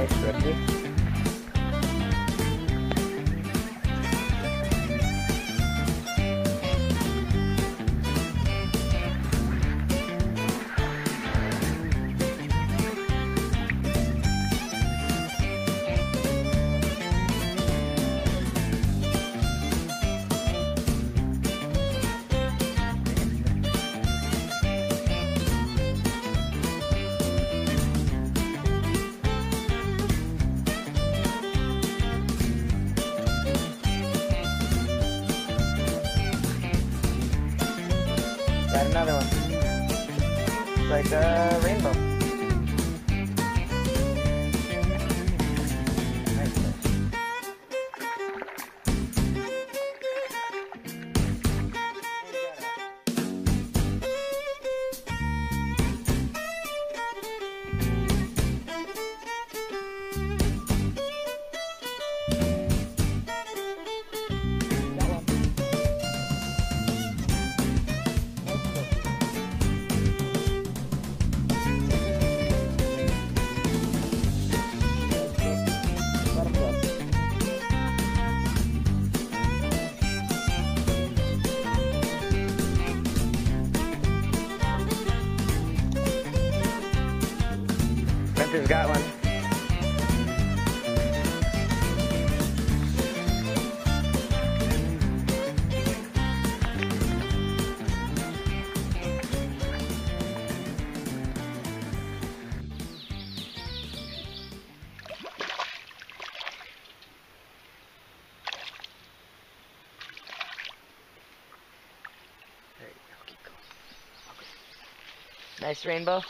nice record. Got another one. It's like a rainbow. Memphis got one. Nice rainbow.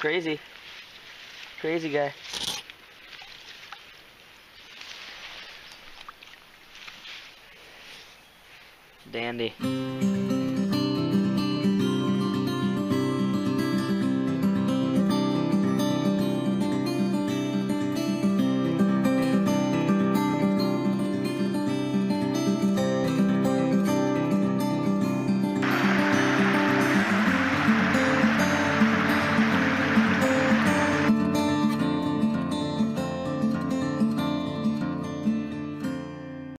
Crazy. Crazy guy. Dandy.